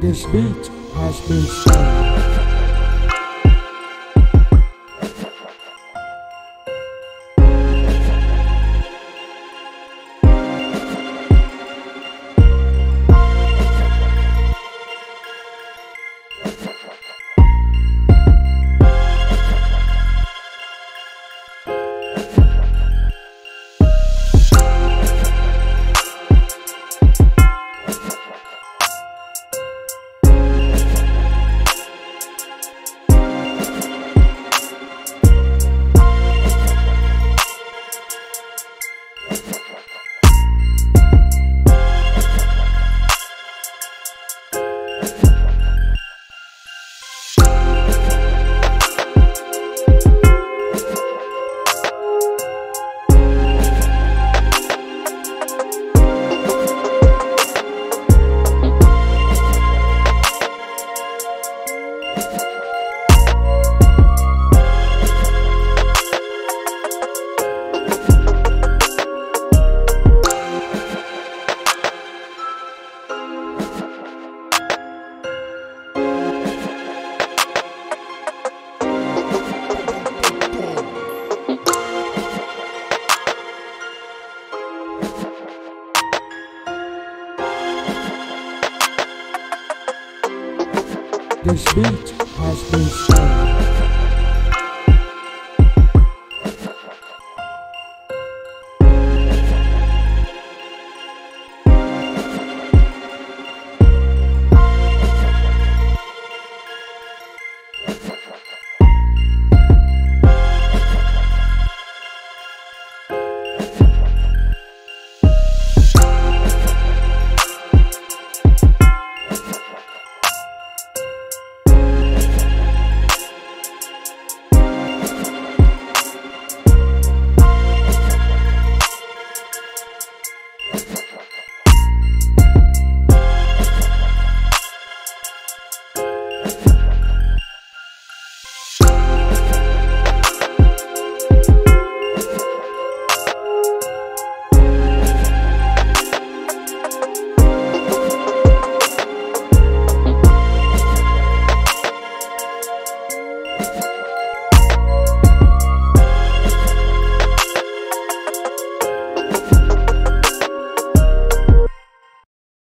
This beat has been saved. This beat has been saved.